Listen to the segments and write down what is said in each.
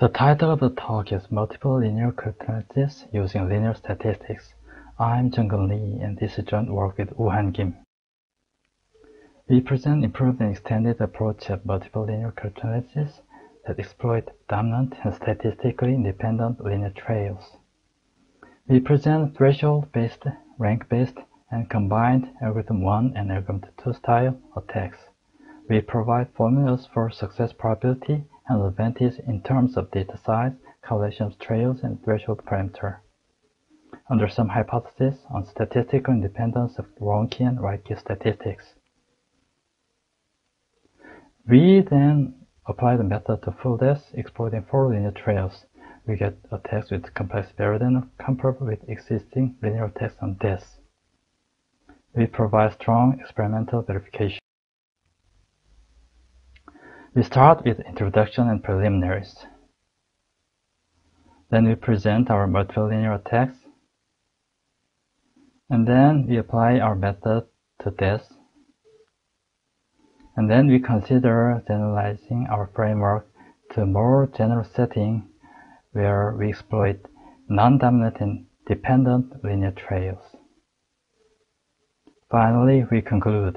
The title of the talk is Multiple Linear Cryptanalysis Using Linear Statistics. I'm Jung-Keun Lee and this is joint work with Woo-Hwan Kim. We present improved and extended approach of multiple linear cryptanalysis that exploit dominant and statistically independent linear trails. We present threshold-based, rank-based, and combined algorithm 1 and algorithm 2 style attacks. We provide formulas for success probability and advantage in terms of data size, correlation trails, and threshold parameter. Under some hypotheses on statistical independence of key and right statistics. We then apply the method to full DES, exploiting four linear trails. We get a text with complex variant comparable with existing linear text on DES. We provide strong experimental verification. We start with introduction and preliminaries. Then we present our multilinear linear attacks. And then we apply our method to DES. And then we consider generalizing our framework to a more general setting where we exploit non-dominant and dependent linear trails. Finally, we conclude.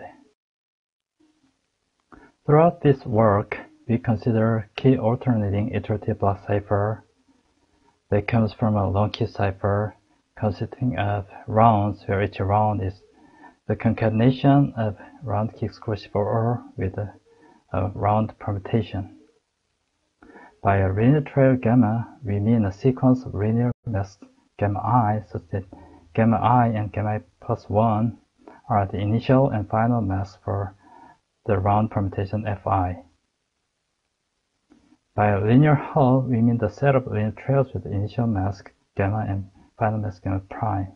Throughout this work, we consider key alternating iterative block cipher that comes from a long key cipher consisting of rounds where each round is the concatenation of round key exclusive OR with a, a round permutation. By a linear trail gamma, we mean a sequence of linear masks gamma i such that gamma i and gamma i plus 1 are the initial and final masks for the round permutation Fi. By a linear hull, we mean the set of linear trails with initial mask gamma and final mask gamma prime.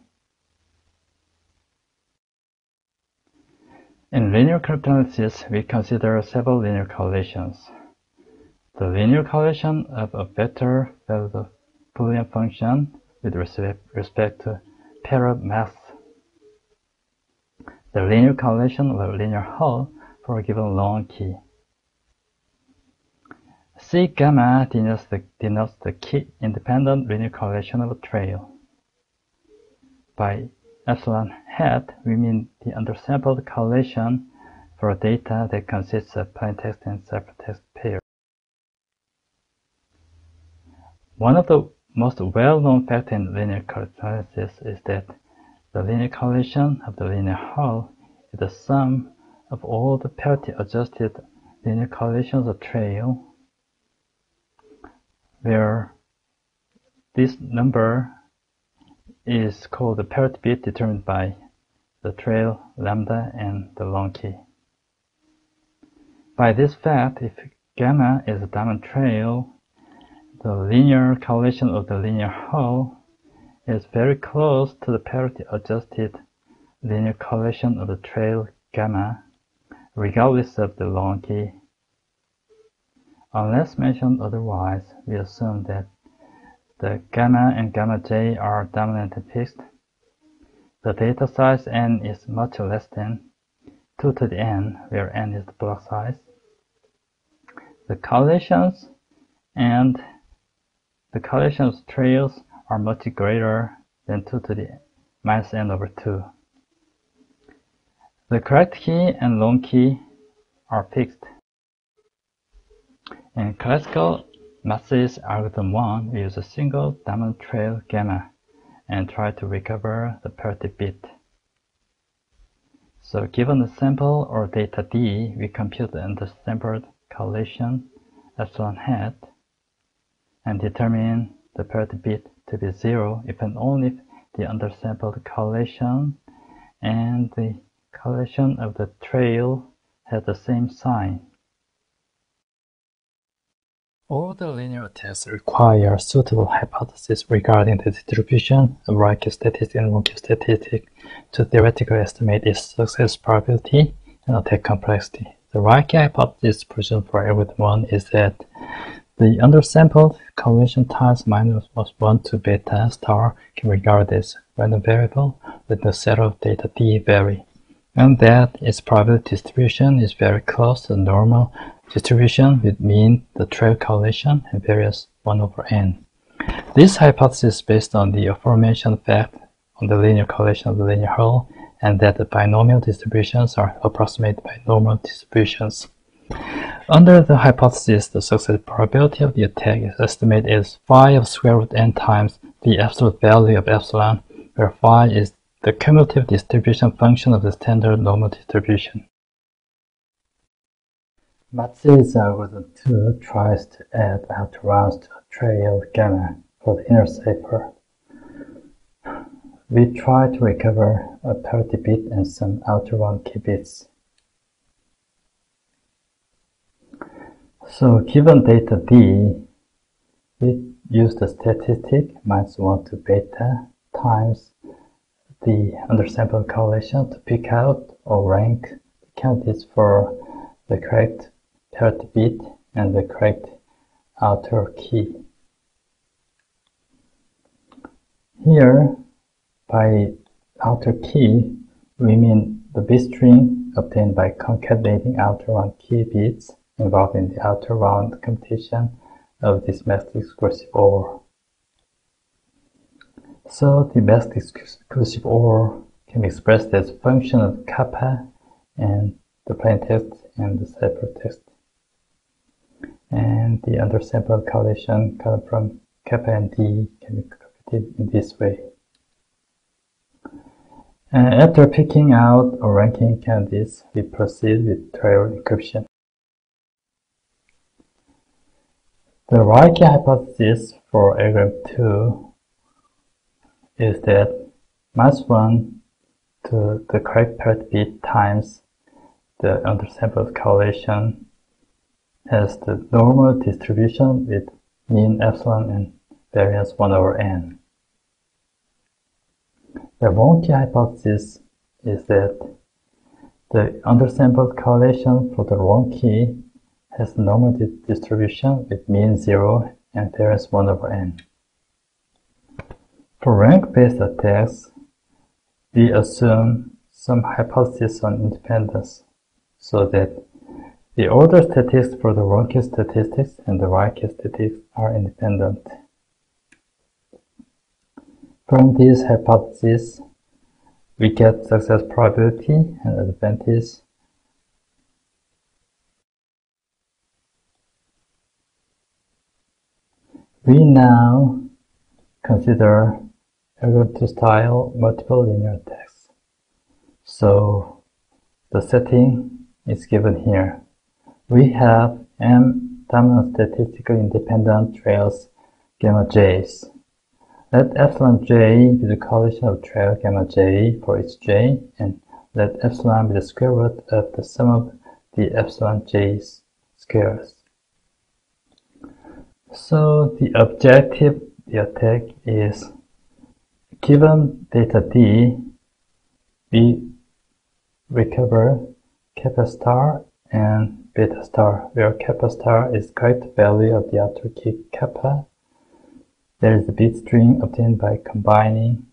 In linear cryptanalysis, we consider several linear correlations. The linear correlation of a vector valued Boolean function with respect to pair of masks. The linear correlation of a linear hull for a given long key. C gamma denotes the, denotes the key independent linear correlation of a trail. By epsilon hat, we mean the undersampled correlation for data that consists of plaintext and ciphertext pairs. One of the most well-known facts in linear cryptanalysis is that the linear correlation of the linear hull is the sum of all the parity-adjusted linear correlations of trail, where this number is called the parity bit determined by the trail lambda and the long key. By this fact, if gamma is a dominant trail, the linear correlation of the linear hull is very close to the parity adjusted linear correlation of the trail gamma regardless of the long key. Unless mentioned otherwise, we assume that the gamma and gamma j are dominant and fixed. The data size n is much less than 2 to the n, where n is the block size. The correlations and the correlations trails are much greater than 2 to the minus n over 2. The correct key and long key are fixed. In classical Matsui's algorithm 1, we use a single dominant trail gamma and try to recover the parity bit. So given the sample or data D, we compute the undersampled correlation epsilon hat and determine the parity bit to be zero if and only if the undersampled correlation and the correlation of the trail has the same sign. All the linear tests require suitable hypotheses regarding the distribution of right statistic and wrong statistic to theoretically estimate its success probability and attack complexity. The right hypothesis presumed for 1 is that the undersampled correlation times minus 1 to beta star can be regarded as random variable with the set of data D vary and that its probability distribution is very close to the normal distribution with mean, the trail correlation, and various 1 over n. This hypothesis is based on the aforementioned fact on the linear correlation of the linear hull and that the binomial distributions are approximated by normal distributions. Under the hypothesis, the success probability of the attack is estimated as phi of square root n times the absolute value of epsilon, where phi is the cumulative distribution function of the standard normal distribution. Matsui's algorithm 2 tries to add outer rounds to a trail gamma for the inner cipher. We try to recover a parity bit and some outer round key bits. So given data D, we use the statistic minus 1 to beta times the undersampled correlation to pick out or rank the candidates for the correct parity bit and the correct outer key. Here, by outer key, we mean the bit string obtained by concatenating outer round key bits involved in the outer round computation of this mask exclusive OR. So the best exclusive OR can be expressed as function of kappa and the plain text and the ciphertext. And the undersampled correlation coming from kappa and D can be computed in this way. And after picking out or ranking candidates, we proceed with trial encryption. The right key hypothesis for algorithm 2 is that minus mass1 to the correct parity bit times the undersampled correlation has the normal distribution with mean epsilon and variance 1 over n. The wrong key hypothesis is that the undersampled correlation for the wrong key has a normal distribution with mean 0 and variance 1 over n. For rank-based attacks, we assume some hypothesis on independence so that the order statistics for the wrong statistics and the right statistics are independent. From these hypotheses, we get success probability and advantage We now consider algorithm-style multiple linear attacks. So the setting is given here. We have m dominant statistically independent trails gamma j's. Let epsilon j be the correlation of trail gamma j for each j, and let epsilon be the square root of the sum of the epsilon j's squares. So the objective the attack is given data D, we recover kappa star and beta star, where kappa star is correct value of the outer key kappa. There is the bit string obtained by combining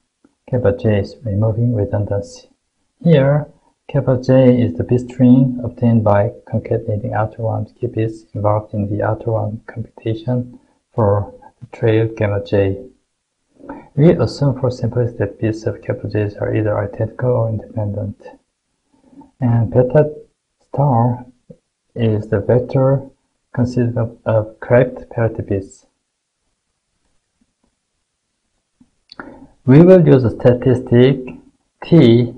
kappa j's, removing redundancy. Here, Kappa J is the bit string obtained by concatenating outer round key bits involved in the outer one computation for the trail gamma J. We assume for simplicity that bits of J's are either identical or independent. And beta star is the vector consisting of, of correct parity bits. We will use a statistic T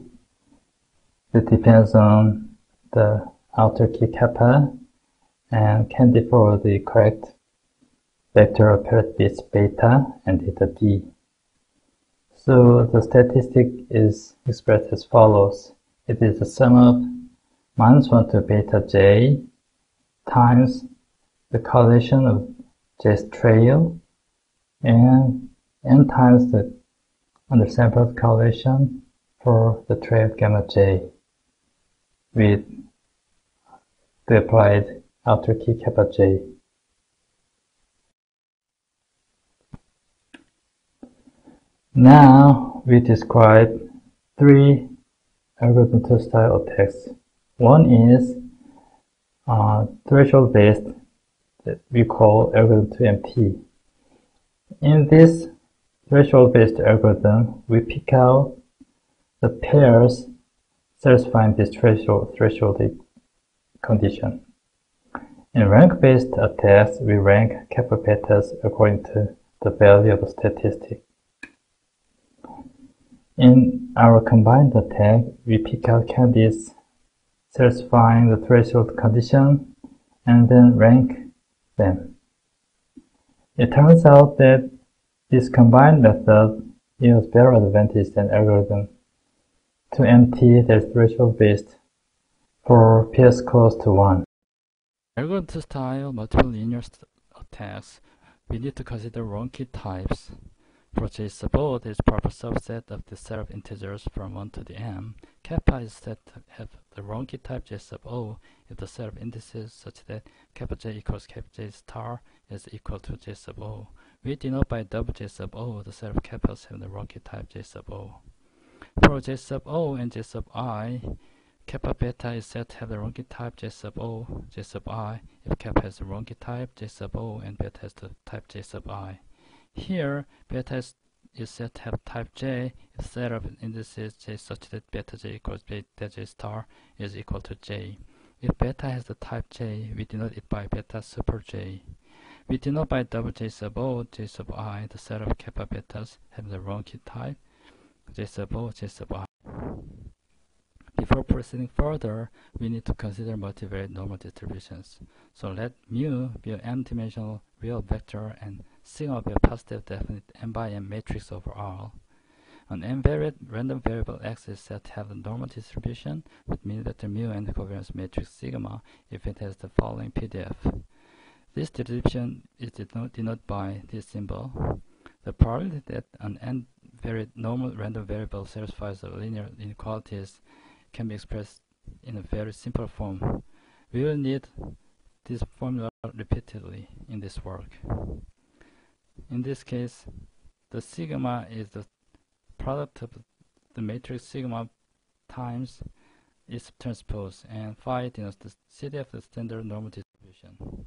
that depends on the outer key kappa and can differ the correct vector of parity bits beta and theta d. So the statistic is expressed as follows. It is the sum of minus 1 to beta j times the correlation of j's trail and n times the undersampled correlation for the trail gamma j with the applied outer key kappa j. Now we describe three algorithm 2 style attacks. One is uh, threshold based that we call algorithm 2 MT. In this threshold-based algorithm, we pick out the pairs satisfying this threshold, threshold condition. In rank-based attacks, we rank kappa betas according to the value of the statistic. In our combined attack, we pick out candidates satisfying the threshold condition and then rank them. It turns out that this combined method yields better advantage than algorithm to empty their threshold based for pairs close to 1. Algorithm style multiple linear attacks, we need to consider wrong key types. There is proper subset of the set of integers from 1 to the m. Kappa is said to have the wrong key type J sub O if the set of indices such that kappa j equals kappa j star is equal to J sub O. We denote by double J sub O the set of kappas having the wrong key type J sub O. For J sub O and J sub I, kappa beta is said to have the wrong key type J sub O, J sub I, if kappa has the wrong key type J sub O and beta has the type J sub I. Here, beta is, said to have type J if set of indices J such that beta J equals beta J star is equal to J. If beta has the type J, we denote it by beta super J. We denote by double J sub O, J sub I, the set of kappa betas having the wrong key type, J sub O, J sub I. Before proceeding further, we need to consider multivariate normal distributions. So let mu be an m-dimensional real vector and sigma be a positive definite m by m matrix over R. An m-variate random variable x is said to have a normal distribution with mean vector mu and the covariance matrix sigma if it has the following PDF. This distribution is denoted by this symbol. The probability that an n-variate normal random variable satisfies the linear inequalities can be expressed in a very simple form. We will need this formula repeatedly in this work. In this case, the sigma is the product of the matrix sigma times its transpose, and phi denotes the CDF of the standard normal distribution.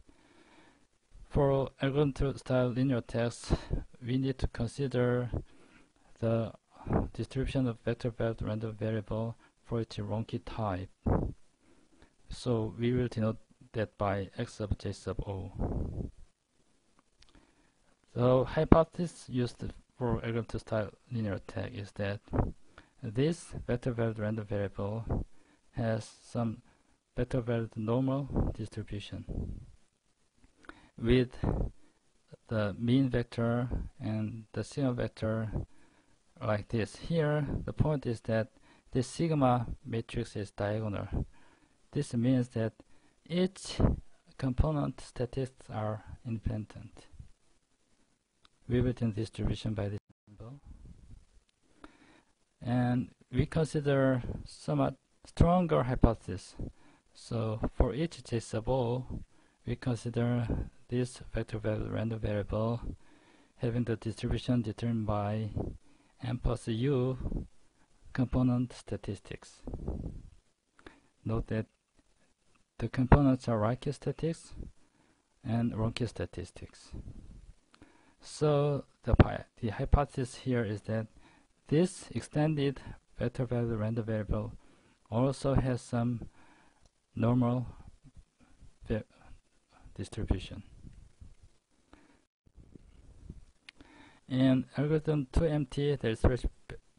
For algorithm style linear text, we need to consider the distribution of vector valued random variable for its wrong key type. So we will denote that by x sub j sub o. The hypothesis used for algorithm style linear attack is that this vector valued random variable has some vector valued normal distribution with the mean vector and the sigma vector like this. Here, the point is that this sigma matrix is diagonal. This means that each component statistics are independent. We will do distribution by this symbol. And we consider somewhat stronger hypothesis. So for each J sub O, we consider this vector random variable having the distribution determined by m plus u component statistics. Note that the components are right key statistics and wrong key statistics. So the, the hypothesis here is that this extended vector value random variable also has some normal distribution. In algorithm 2MT, there is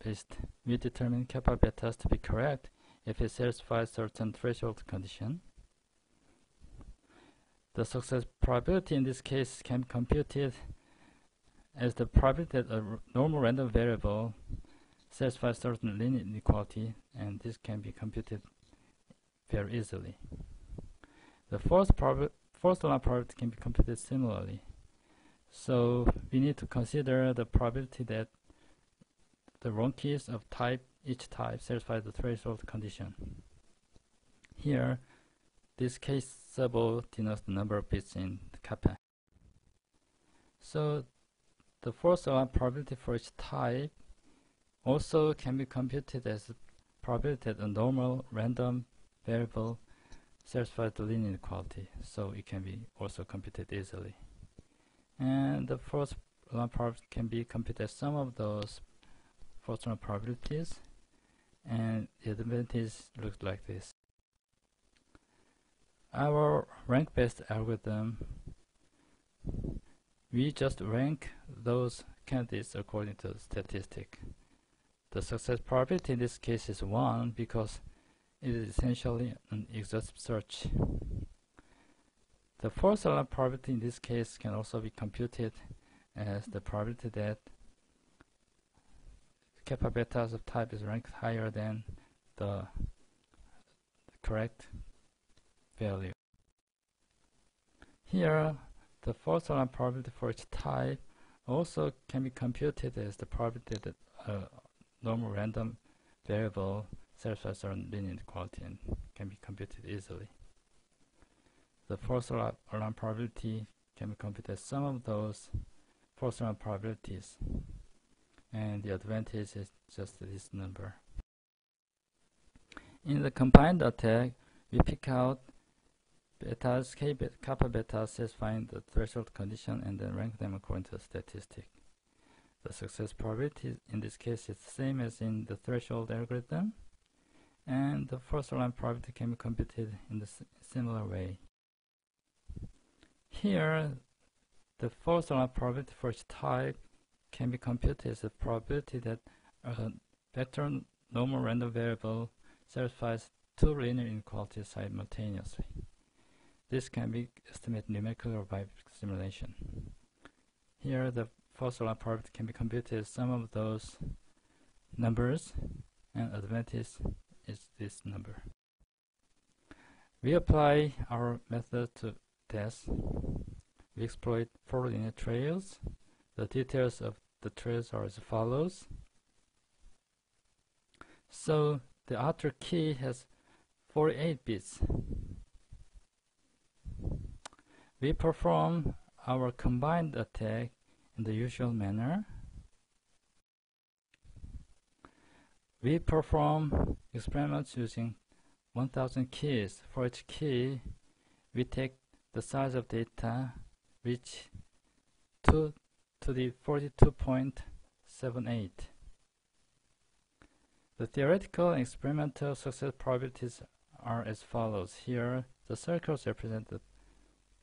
based, we determine kappa betas to be correct if it satisfies certain threshold condition. The success probability in this case can be computed as the probability that a normal random variable satisfies certain linear inequality, and this can be computed very easily. The fourth, fourth line probability can be computed similarly. So we need to consider the probability that the wrong keys of type each type satisfy the threshold condition. Here, this case sub denotes the number of bits in the kappa. So the first one probability for each type also can be computed as probability that a normal random variable satisfies the linear inequality, so it can be also computed easily. And the false alarm probability can be computed some of those alarm probabilities and the advantage looks like this. Our rank-based algorithm, we just rank those candidates according to the statistic. The success probability in this case is 1 because it is essentially an exhaustive search. The false alarm probability in this case can also be computed as the probability that kappa betas of type is ranked higher than the correct value. Here, the false alarm probability for each type also can be computed as the probability that a normal random variable satisfies certain linear inequality and can be computed easily. The false alarm probability can be computed as sum of those false alarm probabilities and the advantage is just this number. In the combined attack, we pick out betas, k beta, kappa beta satisfying the threshold condition and then rank them according to the statistic. The success probability in this case is the same as in the threshold algorithm, and the false alarm probability can be computed in the similar way. Here, the false alarm probability for each type can be computed as the probability that a vector normal random variable satisfies two linear inequalities simultaneously. This can be estimated numerically or by simulation. Here the alarm probability can be computed as sum of those numbers and advantage is this number. We apply our method to DES. We exploit four linear trails. The details of the trails are as follows. So the outer key has 48 bits. We perform our combined attack in the usual manner. We perform experiments using 1000 keys. For each key, we take the size of data, which 2 to the 42.78. The theoretical and experimental success probabilities are as follows. Here, the circles represent the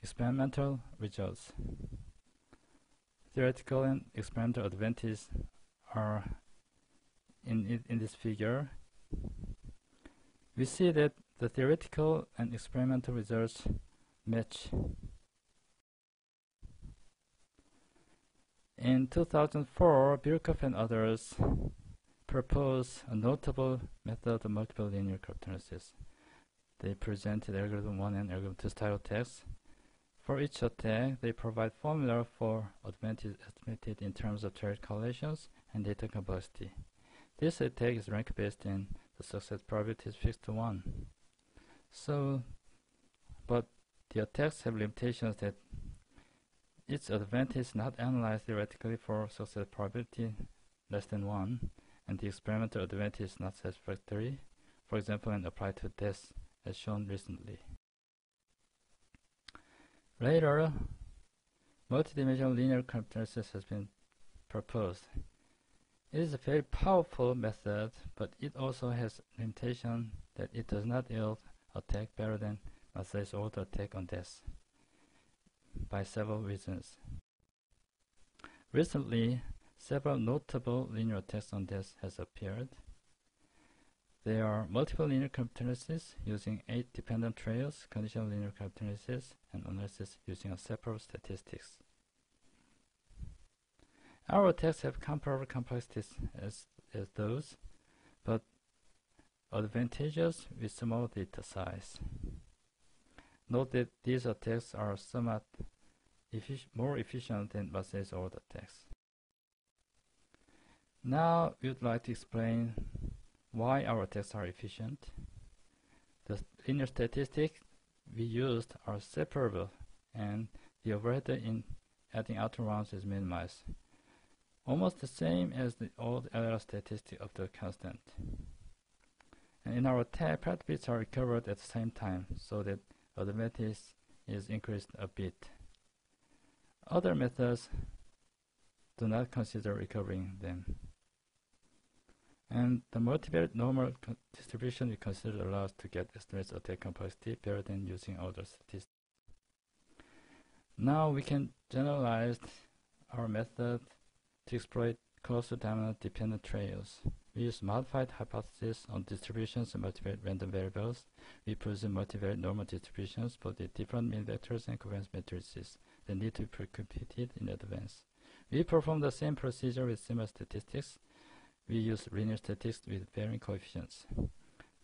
experimental results. Theoretical and experimental advantages are in, in this figure. We see that the theoretical and experimental results match In 2004, Biryukov and others proposed a notable method of multiple linear cryptanalysis. They presented algorithm 1 and algorithm 2 style tests. For each attack, they provide formula for advantage estimated in terms of trade correlations and data complexity. This attack is rank based and the success probability is fixed to 1. So, but the attacks have limitations that its advantage is not analyzed theoretically for success probability less than 1, and the experimental advantage is not satisfactory, for example, when applied to DES as shown recently. Later, multidimensional linear cryptanalysis has been proposed. It is a very powerful method, but it also has limitation that it does not yield attack better than Matsui's order attack on DES by several reasons. Recently, several notable linear attacks on DES has appeared. There are multiple linear cryptanalysis using eight dependent trails, conditional linear cryptanalysis, and analysis using a separate statistics. Our attacks have comparable complexities as, as those, but advantageous with small data size. Note that these attacks are somewhat effic more efficient than Matsui's order attacks. Now we would like to explain why our attacks are efficient. The linear statistics we used are separable and the overhead in adding outer rounds is minimized. Almost the same as the old LR statistic of the constant. And in our attack, path bits are recovered at the same time so that advantage is increased a bit. Other methods do not consider recovering them. And the multivariate normal distribution we consider allows to get estimates of attack complexity better than using other statistics. Now we can generalize our method to exploit closely dominant dependent trails. We use modified hypothesis on distributions of multivariate random variables. We presume multivariate normal distributions for the different mean vectors and covariance matrices that need to be pre-computed in advance. We perform the same procedure with similar statistics. We use linear statistics with varying coefficients.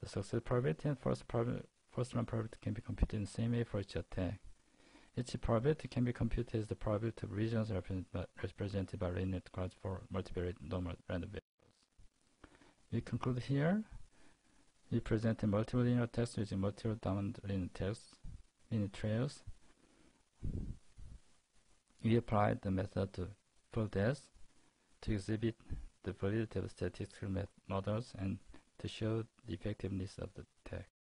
The success probability and first, prob first run probability can be computed in the same way for each attack. Each probability can be computed as the probability of regions represented by linear cards for multivariate normal random variables. We conclude here. We present a multiple linear text using multiple dominant linear text linear trails. We applied the method to full DES to exhibit the validity of statistical models and to show the effectiveness of the tech.